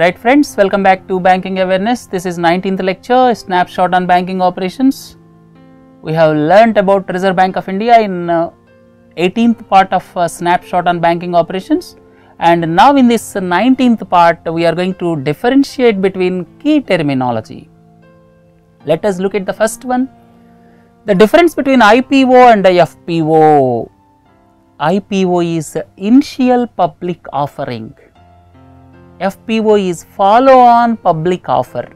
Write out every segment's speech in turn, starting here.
Right friends, welcome back to Banking Awareness. This is 19th lecture, snapshot on banking operations. We have learnt about Reserve Bank of India in uh, 18th part of uh, snapshot on banking operations and now in this 19th part we are going to differentiate between key terminology. Let us look at the first one. The difference between IPO and FPO. IPO is initial public offering FPO is follow on public offer.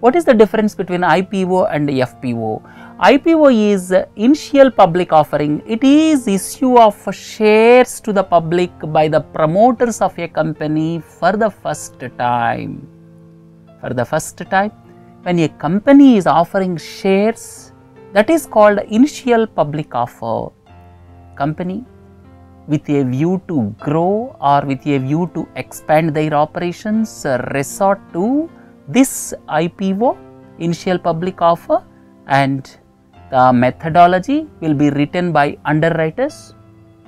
What is the difference between IPO and FPO? IPO is initial public offering. It is issue of shares to the public by the promoters of a company for the first time. For the first time, when a company is offering shares, that is called initial public offer. Company with a view to grow or with a view to expand their operations uh, resort to this IPO initial public offer and the methodology will be written by underwriters.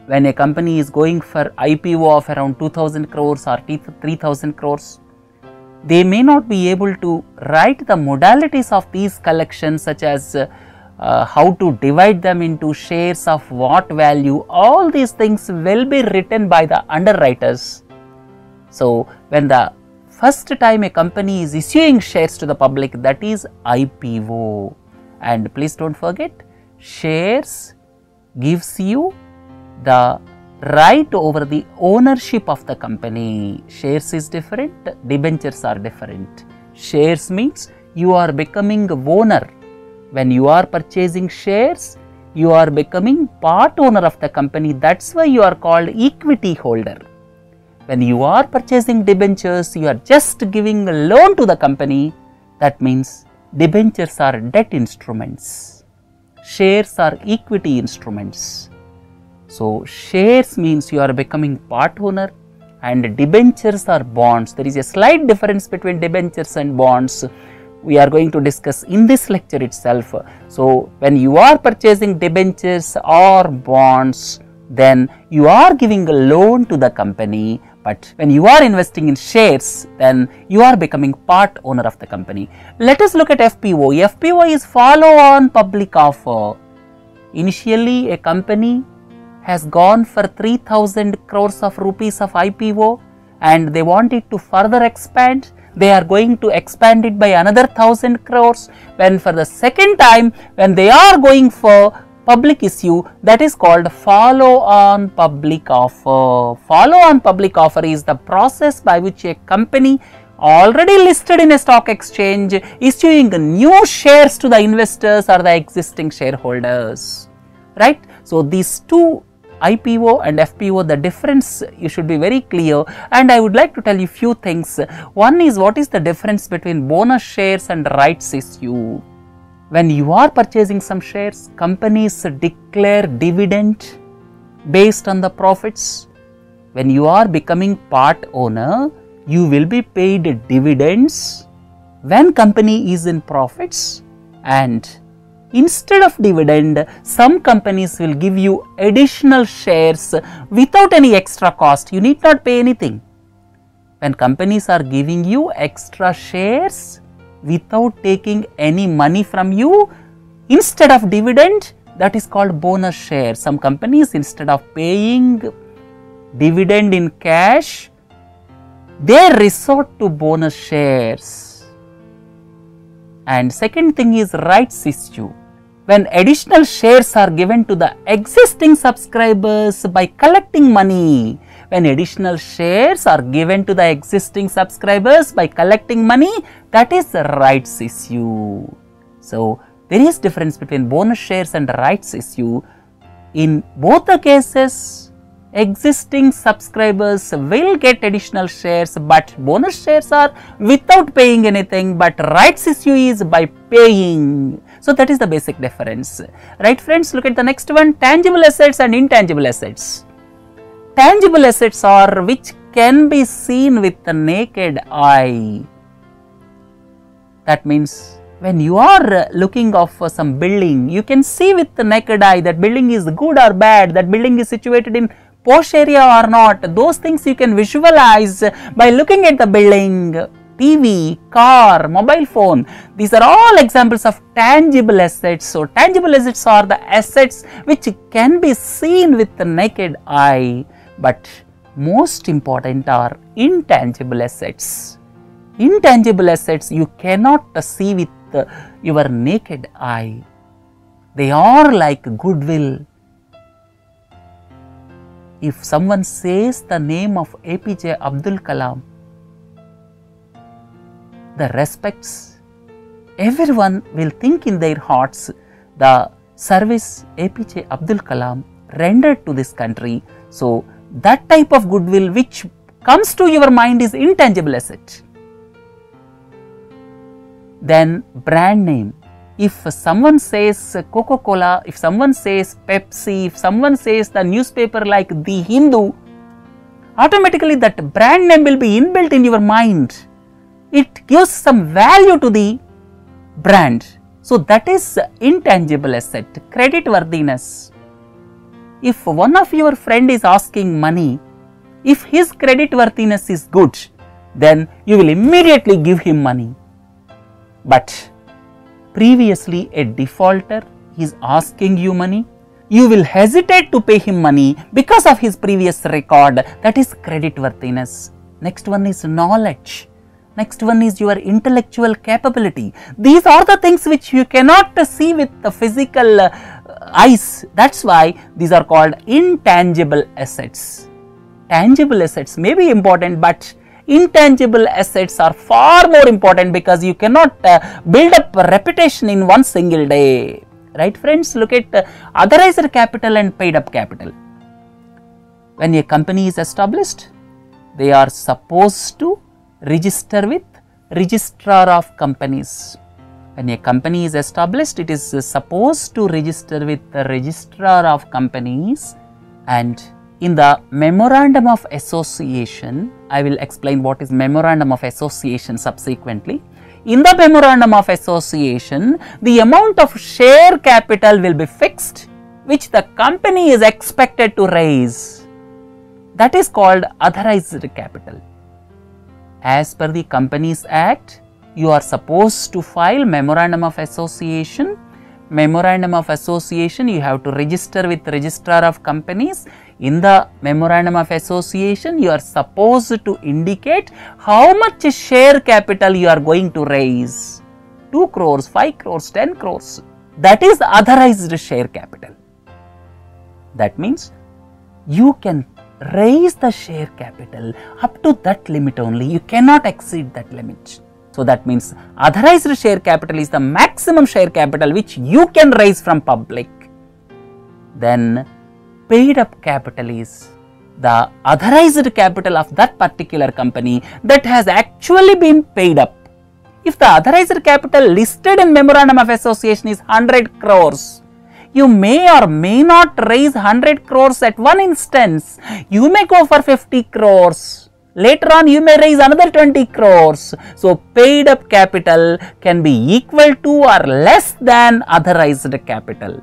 When a company is going for IPO of around 2000 crores or 3000 crores, they may not be able to write the modalities of these collections such as uh, how to divide them into shares of what value, all these things will be written by the underwriters. So, when the first time a company is issuing shares to the public that is IPO and please do not forget shares gives you the right over the ownership of the company. Shares is different, debentures are different. Shares means you are becoming a owner when you are purchasing shares, you are becoming part owner of the company. That's why you are called equity holder. When you are purchasing debentures, you are just giving a loan to the company. That means debentures are debt instruments. Shares are equity instruments. So, shares means you are becoming part owner and debentures are bonds. There is a slight difference between debentures and bonds we are going to discuss in this lecture itself. So, when you are purchasing debentures or bonds, then you are giving a loan to the company, but when you are investing in shares, then you are becoming part owner of the company. Let us look at FPO. FPO is follow on public offer. Initially, a company has gone for 3000 crores of rupees of IPO and they want it to further expand they are going to expand it by another 1000 crores when for the second time when they are going for public issue that is called follow on public offer. Follow on public offer is the process by which a company already listed in a stock exchange issuing new shares to the investors or the existing shareholders right. So, these two IPO and FPO the difference you should be very clear and I would like to tell you few things. One is what is the difference between bonus shares and rights issue. When you are purchasing some shares, companies declare dividend based on the profits. When you are becoming part owner, you will be paid dividends when company is in profits and instead of dividend, some companies will give you additional shares without any extra cost. You need not pay anything. When companies are giving you extra shares without taking any money from you, instead of dividend, that is called bonus share. Some companies instead of paying dividend in cash, they resort to bonus shares. And second thing is rights issue when additional shares are given to the existing subscribers by collecting money. When additional shares are given to the existing subscribers by collecting money, that is rights issue. So, there is difference between bonus shares and rights issue. In both the cases, existing subscribers will get additional shares but bonus shares are without paying anything but rights issue is by paying. So, that is the basic difference. Right friends, look at the next one tangible assets and intangible assets. Tangible assets are which can be seen with the naked eye. That means when you are looking of some building, you can see with the naked eye that building is good or bad, that building is situated in posh area or not, those things you can visualize by looking at the building. TV, car, mobile phone. These are all examples of tangible assets. So, tangible assets are the assets which can be seen with the naked eye, but most important are intangible assets. Intangible assets you cannot see with your naked eye. They are like goodwill. If someone says the name of APJ Abdul Kalam, the respects, everyone will think in their hearts the service APJ Abdul Kalam rendered to this country. So, that type of goodwill which comes to your mind is intangible asset. Then brand name if someone says Coca Cola, if someone says Pepsi, if someone says the newspaper like The Hindu, automatically that brand name will be inbuilt in your mind. It gives some value to the brand. So, that is intangible asset, credit worthiness. If one of your friend is asking money, if his credit worthiness is good, then you will immediately give him money. But previously a defaulter is asking you money, you will hesitate to pay him money because of his previous record that is credit worthiness. Next one is knowledge. Next one is your intellectual capability. These are the things which you cannot see with the physical uh, eyes. That's why these are called intangible assets. Tangible assets may be important, but intangible assets are far more important because you cannot uh, build up a reputation in one single day right friends look at uh, authorized capital and paid up capital when a company is established they are supposed to register with registrar of companies when a company is established it is supposed to register with the registrar of companies and in the memorandum of association, I will explain what is memorandum of association subsequently. In the memorandum of association, the amount of share capital will be fixed which the company is expected to raise. That is called authorized capital. As per the Companies Act, you are supposed to file memorandum of association memorandum of association you have to register with registrar of companies in the memorandum of association, you are supposed to indicate how much share capital you are going to raise 2 crores, 5 crores, 10 crores. That is authorized share capital. That means you can raise the share capital up to that limit only, you cannot exceed that limit. So, that means authorized share capital is the maximum share capital which you can raise from public. Then paid up capital is the authorized capital of that particular company that has actually been paid up. If the authorized capital listed in memorandum of association is 100 crores, you may or may not raise 100 crores at one instance. You may go for 50 crores. Later on, you may raise another 20 crores. So, paid up capital can be equal to or less than authorized capital.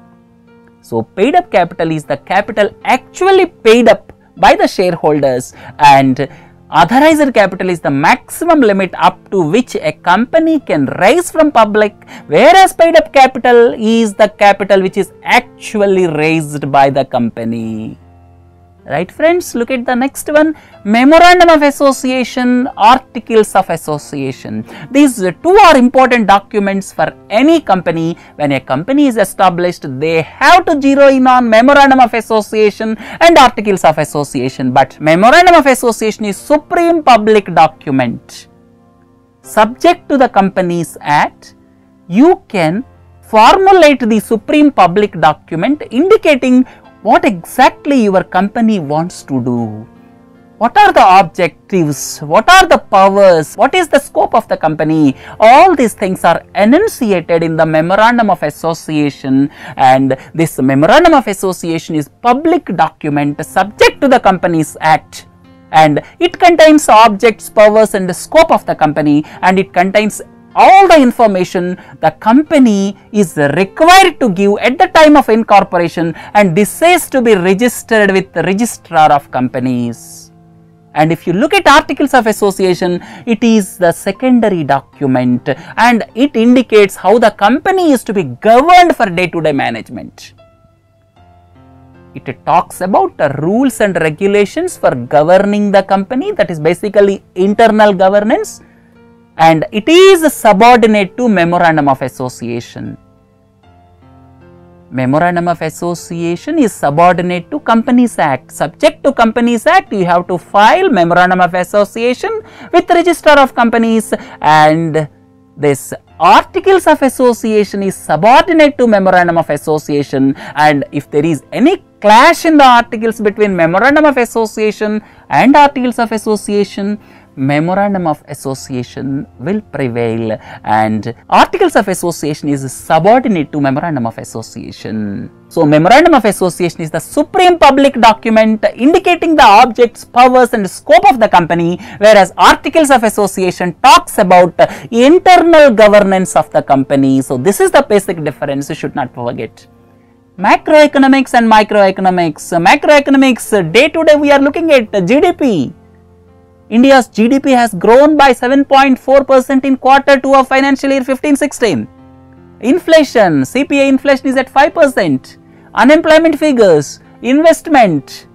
So, paid up capital is the capital actually paid up by the shareholders and authorized capital is the maximum limit up to which a company can raise from public whereas paid up capital is the capital which is actually raised by the company right friends? Look at the next one. Memorandum of association articles of association. These two are important documents for any company. When a company is established they have to zero in on memorandum of association and articles of association. But memorandum of association is supreme public document. Subject to the companies act you can formulate the supreme public document indicating what exactly your company wants to do. What are the objectives? What are the powers? What is the scope of the company? All these things are enunciated in the memorandum of association and this memorandum of association is public document subject to the companies act and it contains objects, powers and the scope of the company and it contains all the information the company is required to give at the time of incorporation and this is to be registered with the registrar of companies and if you look at articles of association, it is the secondary document and it indicates how the company is to be governed for day to day management. It talks about the rules and regulations for governing the company that is basically internal governance and it is subordinate to memorandum of association. Memorandum of Association is subordinate to Companies Act. Subject to Companies Act, you have to file Memorandum of Association with Registrar of Companies and this Articles of Association is subordinate to Memorandum of Association and if there is any clash in the articles between Memorandum of Association and Articles of Association, memorandum of association will prevail and articles of association is subordinate to memorandum of association. So, memorandum of association is the supreme public document indicating the objects, powers and scope of the company whereas articles of association talks about internal governance of the company. So, this is the basic difference you should not forget macroeconomics and microeconomics. Macroeconomics day to day we are looking at GDP, India's GDP has grown by 7.4 percent in quarter 2 of financial year 15-16. Inflation, CPI inflation is at 5 percent. Unemployment figures, investment,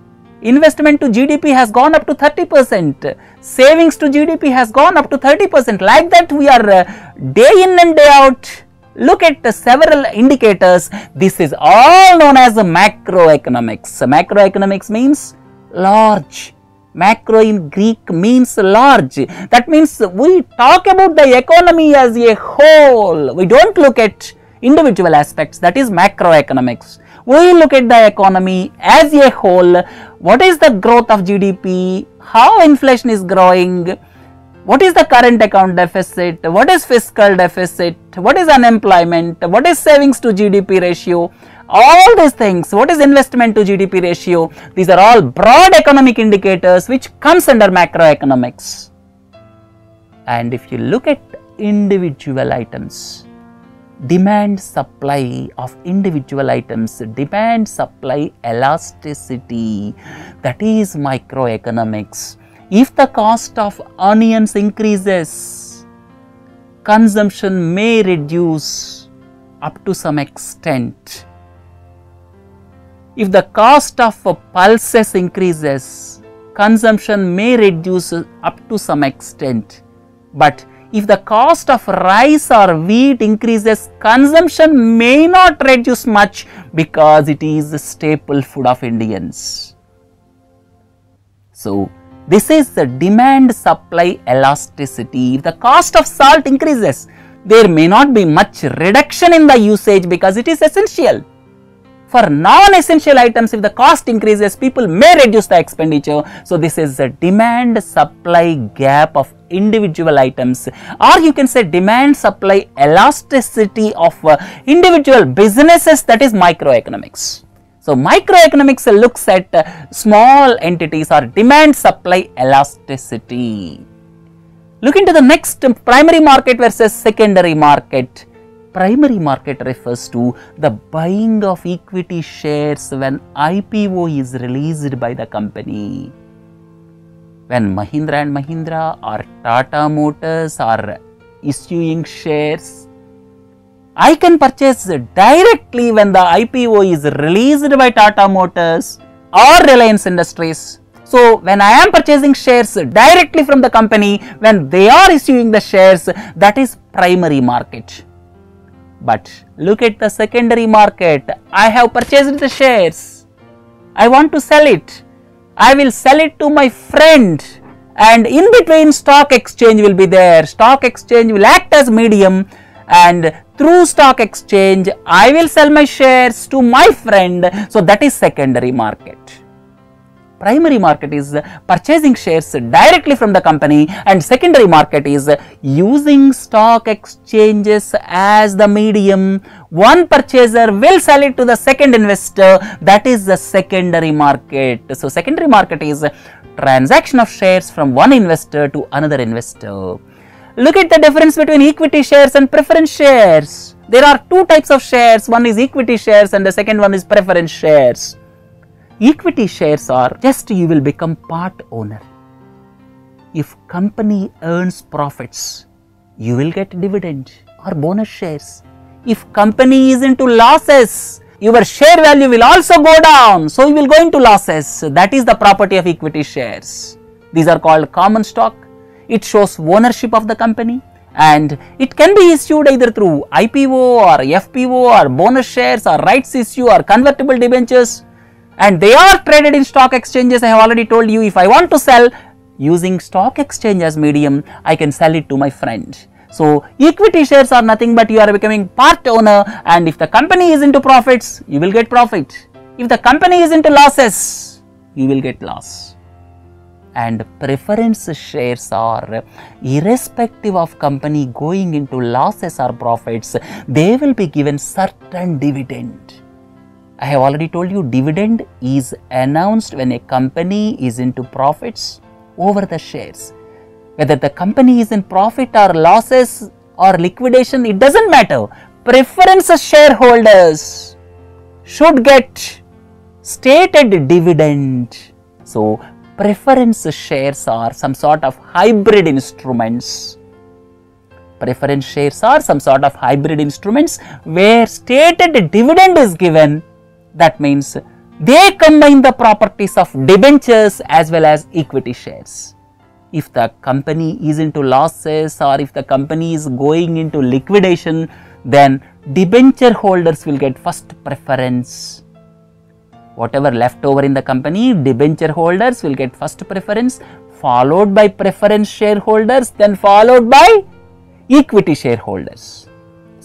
investment to GDP has gone up to 30 percent. Savings to GDP has gone up to 30 percent. Like that we are uh, day in and day out look at several indicators. This is all known as macroeconomics. Macroeconomics means large Macro in Greek means large. That means we talk about the economy as a whole. We don't look at individual aspects that is macroeconomics. We look at the economy as a whole. What is the growth of GDP? How inflation is growing? What is the current account deficit? What is fiscal deficit? What is unemployment? What is savings to GDP ratio? All these things. What is investment to gdp ratio? These are all broad economic indicators which comes under macroeconomics. And if you look at individual items demand supply of individual items demand supply elasticity that is microeconomics. If the cost of onions increases consumption may reduce up to some extent if the cost of pulses increases, consumption may reduce up to some extent. But if the cost of rice or wheat increases, consumption may not reduce much because it is the staple food of Indians. So, this is the demand supply elasticity. If the cost of salt increases, there may not be much reduction in the usage because it is essential. For non-essential items, if the cost increases, people may reduce the expenditure. So, this is a demand supply gap of individual items or you can say demand supply elasticity of uh, individual businesses that is microeconomics. So, microeconomics looks at uh, small entities or demand supply elasticity. Look into the next primary market versus secondary market primary market refers to the buying of equity shares when IPO is released by the company. When Mahindra and Mahindra or Tata Motors are issuing shares, I can purchase directly when the IPO is released by Tata Motors or Reliance Industries. So, when I am purchasing shares directly from the company, when they are issuing the shares, that is primary market. But look at the secondary market. I have purchased the shares. I want to sell it. I will sell it to my friend and in between stock exchange will be there. Stock exchange will act as medium and through stock exchange I will sell my shares to my friend. So, that is secondary market primary market is purchasing shares directly from the company and secondary market is using stock exchanges as the medium. One purchaser will sell it to the second investor that is the secondary market. So, secondary market is transaction of shares from one investor to another investor. Look at the difference between equity shares and preference shares. There are two types of shares, one is equity shares and the second one is preference shares. Equity shares are just you will become part owner. if company earns profits, you will get dividend or bonus shares. If company is into losses, your share value will also go down. So, you will go into losses. That is the property of equity shares. These are called common stock. It shows ownership of the company and it can be issued either through IPO or FPO or bonus shares or rights issue or convertible debentures and they are traded in stock exchanges. I have already told you if I want to sell using stock exchange as medium, I can sell it to my friend. So, equity shares are nothing but you are becoming part owner and if the company is into profits, you will get profit. If the company is into losses, you will get loss. And preference shares are irrespective of company going into losses or profits, they will be given certain dividend. I have already told you dividend is announced when a company is into profits over the shares whether the company is in profit or losses or liquidation, it does not matter. Preference shareholders should get stated dividend. So, preference shares are some sort of hybrid instruments. Preference shares are some sort of hybrid instruments where stated dividend is given. That means they combine the properties of debentures as well as equity shares if the company is into losses or if the company is going into liquidation, then debenture holders will get first preference. Whatever left over in the company, debenture holders will get first preference, followed by preference shareholders, then followed by equity shareholders.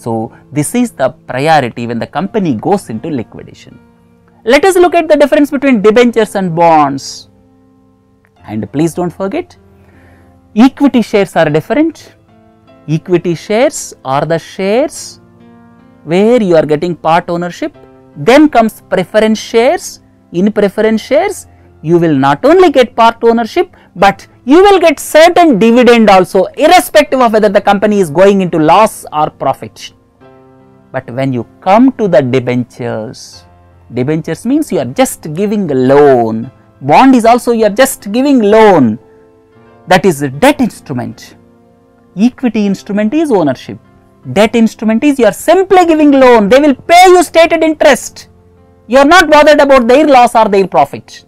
So, this is the priority when the company goes into liquidation. Let us look at the difference between debentures and bonds. And please do not forget, Equity shares are different. Equity shares are the shares where you are getting part ownership. Then comes preference shares. In preference shares, you will not only get part ownership, but you will get certain dividend also irrespective of whether the company is going into loss or profit. But when you come to the debentures, debentures means you are just giving a loan. Bond is also you are just giving loan that is a debt instrument. Equity instrument is ownership. Debt instrument is you are simply giving loan, they will pay you stated interest. You are not bothered about their loss or their profit.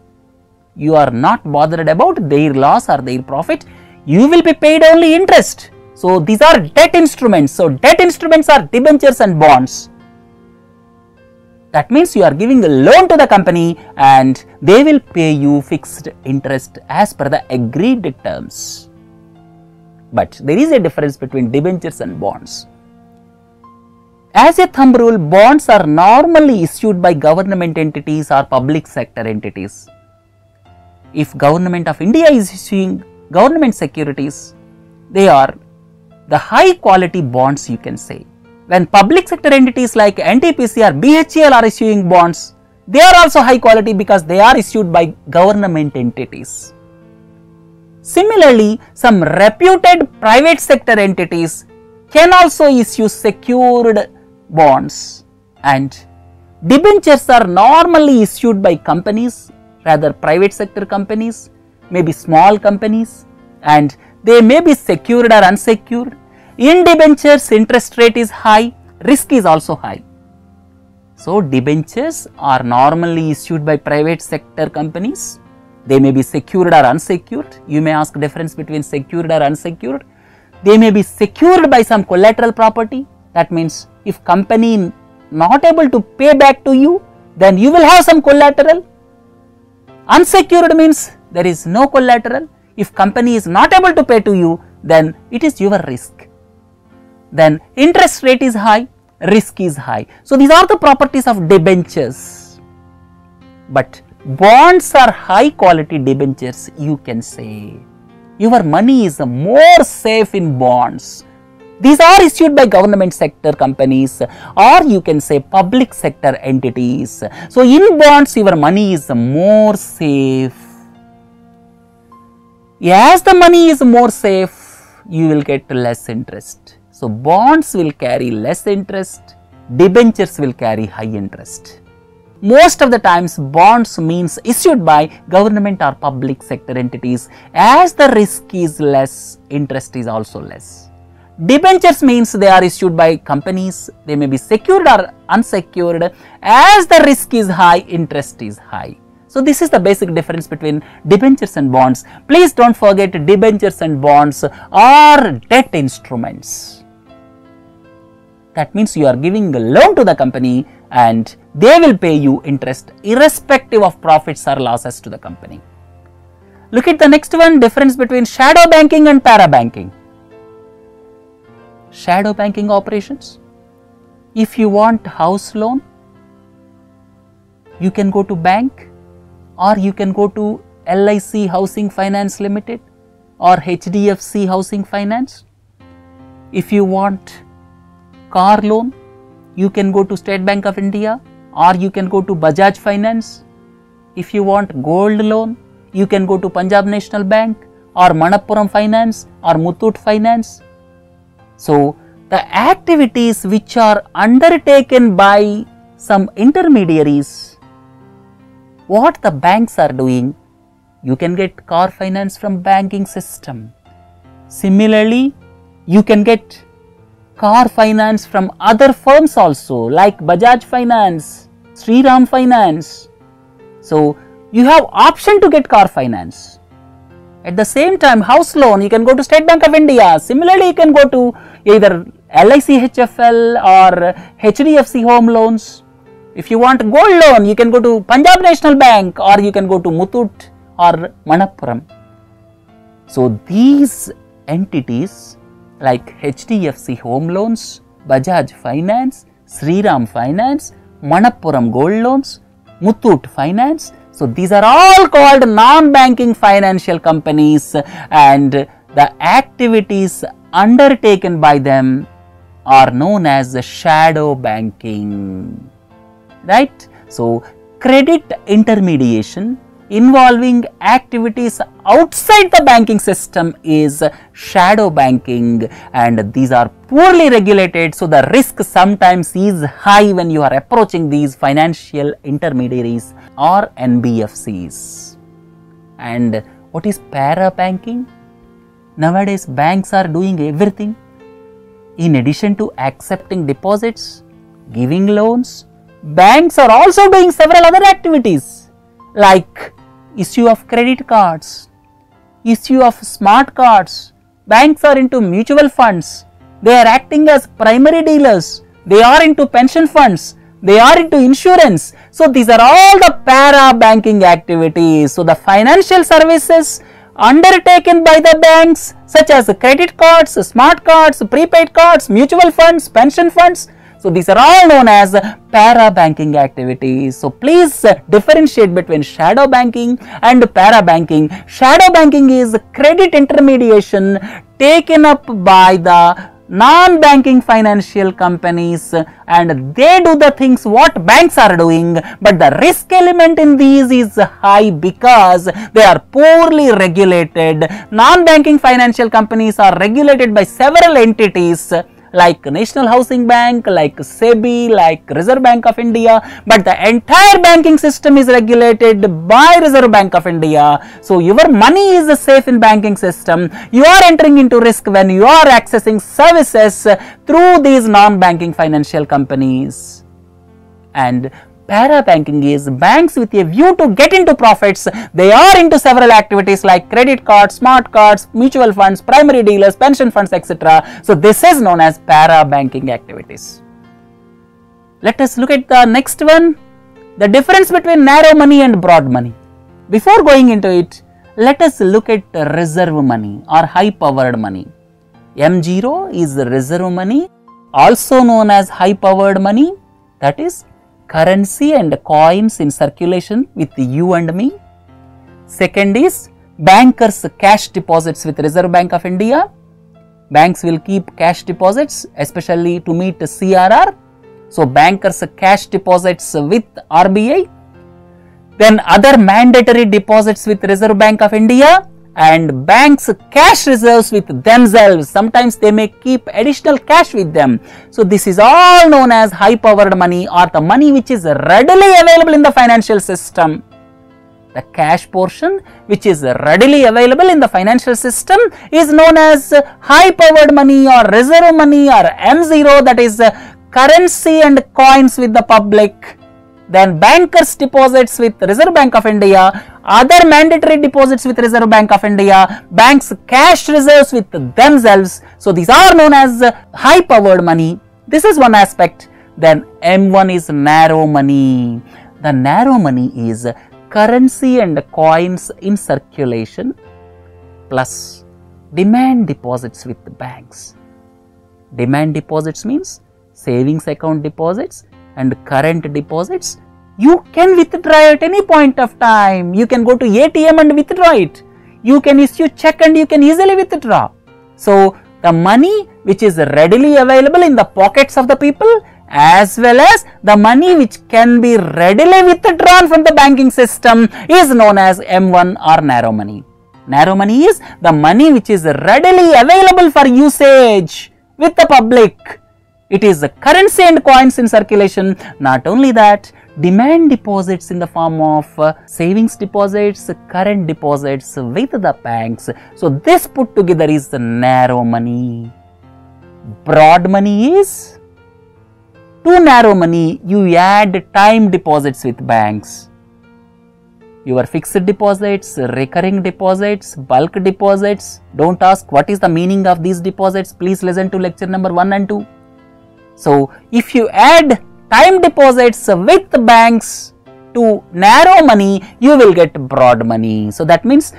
You are not bothered about their loss or their profit. You will be paid only interest. So, these are debt instruments. So, debt instruments are debentures and bonds. That means you are giving a loan to the company and they will pay you fixed interest as per the agreed terms. But there is a difference between debentures and bonds. As a thumb rule, bonds are normally issued by government entities or public sector entities. If government of India is issuing government securities, they are the high quality bonds you can say when public sector entities like NTPC or BHEL are issuing bonds, they are also high quality because they are issued by government entities. Similarly, some reputed private sector entities can also issue secured bonds and debentures are normally issued by companies rather private sector companies, maybe small companies and they may be secured or unsecured in debentures, interest rate is high, risk is also high. So, debentures are normally issued by private sector companies. They may be secured or unsecured. You may ask difference between secured or unsecured. They may be secured by some collateral property. That means, if company not able to pay back to you, then you will have some collateral. Unsecured means there is no collateral. If company is not able to pay to you, then it is your risk then interest rate is high, risk is high. So, these are the properties of debentures, but bonds are high quality debentures you can say. Your money is more safe in bonds. These are issued by government sector companies or you can say public sector entities. So, in bonds your money is more safe. As the money is more safe, you will get less interest. So, bonds will carry less interest, debentures will carry high interest. most of the times bonds means issued by government or public sector entities. As the risk is less, interest is also less. Debentures means they are issued by companies, they may be secured or unsecured. As the risk is high, interest is high. So, this is the basic difference between debentures and bonds. Please do not forget debentures and bonds are debt instruments. That means you are giving a loan to the company and they will pay you interest irrespective of profits or losses to the company. Look at the next one difference between shadow banking and para banking. Shadow banking operations. If you want house loan, you can go to bank or you can go to LIC Housing Finance Limited or HDFC Housing Finance. If you want car loan, you can go to State Bank of India or you can go to Bajaj Finance. If you want gold loan, you can go to Punjab National Bank or Manappuram Finance or Muthoot Finance. So, the activities which are undertaken by some intermediaries what the banks are doing, you can get car finance from banking system. Similarly, you can get car finance from other firms also like Bajaj Finance, Shriram Finance. So, you have option to get car finance. At the same time, house loan, you can go to State Bank of India. Similarly, you can go to either LIC HFL or HDFC home loans. If you want gold loan, you can go to Punjab National Bank or you can go to Muthoot or Manappuram. So, these entities like HDFC Home Loans, Bajaj Finance, Ram Finance, Manappuram Gold Loans, Muthoot Finance. So, these are all called non-banking financial companies and the activities undertaken by them are known as the shadow banking right. So, credit intermediation involving activities outside the banking system is shadow banking and these are poorly regulated. So, the risk sometimes is high when you are approaching these financial intermediaries or NBFCs. And what is para banking? Nowadays banks are doing everything. In addition to accepting deposits, giving loans, banks are also doing several other activities like issue of credit cards, issue of smart cards. Banks are into mutual funds. They are acting as primary dealers. They are into pension funds. They are into insurance. So, these are all the para banking activities. So, the financial services undertaken by the banks such as credit cards, smart cards, prepaid cards, mutual funds, pension funds, so, these are all known as para banking activities. So, please differentiate between shadow banking and para banking. Shadow banking is credit intermediation taken up by the non-banking financial companies and they do the things what banks are doing but the risk element in these is high because they are poorly regulated. Non-banking financial companies are regulated by several entities like National Housing Bank, like SEBI, like Reserve Bank of India, but the entire banking system is regulated by Reserve Bank of India. So, your money is safe in banking system. You are entering into risk when you are accessing services through these non-banking financial companies. And para banking is banks with a view to get into profits. They are into several activities like credit cards, smart cards, mutual funds, primary dealers, pension funds, etc. So, this is known as para banking activities. Let us look at the next one, the difference between narrow money and broad money. Before going into it, let us look at reserve money or high powered money. M0 is reserve money also known as high powered money that is currency and coins in circulation with you and me. Second is bankers cash deposits with Reserve Bank of India. Banks will keep cash deposits especially to meet CRR. So, bankers cash deposits with RBI. Then other mandatory deposits with Reserve Bank of India and banks cash reserves with themselves. Sometimes they may keep additional cash with them. So, this is all known as high powered money or the money which is readily available in the financial system. The cash portion which is readily available in the financial system is known as high powered money or reserve money or M0 that is currency and coins with the public then bankers deposits with Reserve Bank of India, other mandatory deposits with Reserve Bank of India, banks cash reserves with themselves. So, these are known as high powered money. This is one aspect. Then M1 is narrow money. The narrow money is currency and coins in circulation plus demand deposits with the banks. Demand deposits means savings account deposits and current deposits you can withdraw at any point of time. You can go to ATM and withdraw it. You can issue check and you can easily withdraw. So, the money which is readily available in the pockets of the people as well as the money which can be readily withdrawn from the banking system is known as M1 or narrow money. Narrow money is the money which is readily available for usage with the public. It is the currency and coins in circulation. Not only that, demand deposits in the form of uh, savings deposits, current deposits with the banks. So, this put together is the narrow money. Broad money is to narrow money you add time deposits with banks. Your fixed deposits, recurring deposits, bulk deposits. Don't ask what is the meaning of these deposits. Please listen to lecture number 1 and 2. So, if you add time deposits with banks to narrow money, you will get broad money. So, that means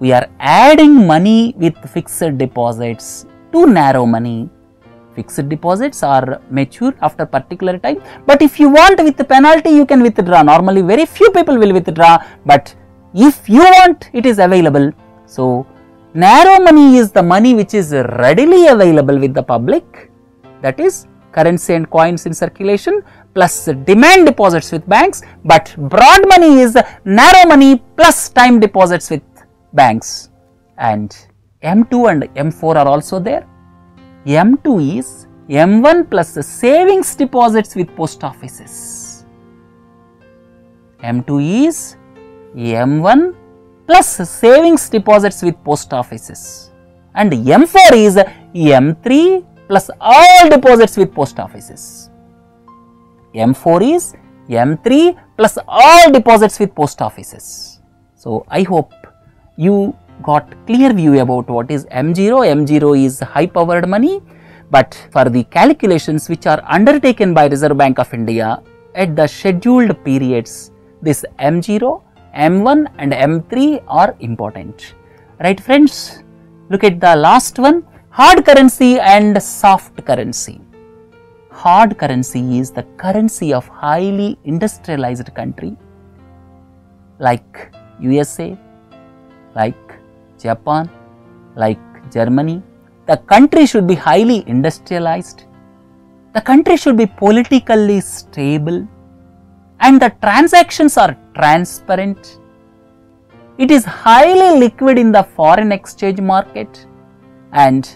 we are adding money with fixed deposits to narrow money. Fixed deposits are mature after particular time, but if you want with the penalty, you can withdraw. Normally, very few people will withdraw, but if you want, it is available. So, narrow money is the money which is readily available with the public that is currency and coins in circulation plus demand deposits with banks, but broad money is narrow money plus time deposits with banks and M2 and M4 are also there. M2 is M1 plus savings deposits with post offices. M2 is M1 plus savings deposits with post offices and M4 is M3 plus all deposits with post offices. M4 is M3 plus all deposits with post offices. So, I hope you got clear view about what is M0. M0 is high powered money, but for the calculations which are undertaken by Reserve Bank of India at the scheduled periods, this M0, M1 and M3 are important. Right friends, look at the last one Hard currency and soft currency. Hard currency is the currency of highly industrialized country like USA, like Japan, like Germany. The country should be highly industrialized. The country should be politically stable and the transactions are transparent. It is highly liquid in the foreign exchange market and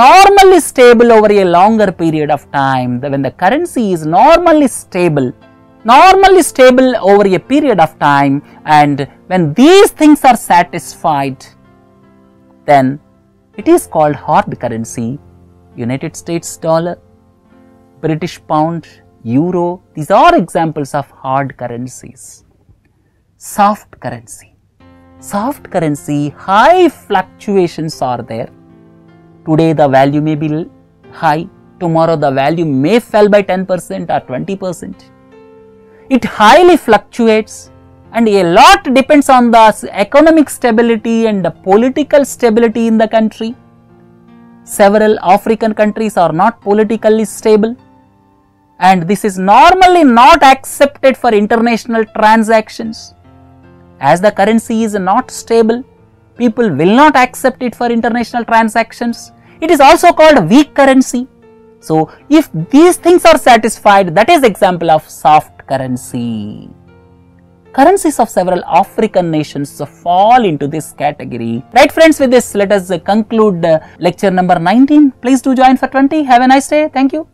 normally stable over a longer period of time. When the currency is normally stable normally stable over a period of time and when these things are satisfied then it is called hard currency united states dollar british pound euro. These are examples of hard currencies. Soft currency. Soft currency high fluctuations are there Today the value may be high, tomorrow the value may fall by 10% or 20%. It highly fluctuates and a lot depends on the economic stability and the political stability in the country. Several African countries are not politically stable and this is normally not accepted for international transactions. As the currency is not stable, people will not accept it for international transactions. It is also called weak currency. So, if these things are satisfied, that is example of soft currency. currencies of several African nations fall into this category. Right friends, with this let us conclude uh, lecture number 19. Please do join for 20. Have a nice day. Thank you.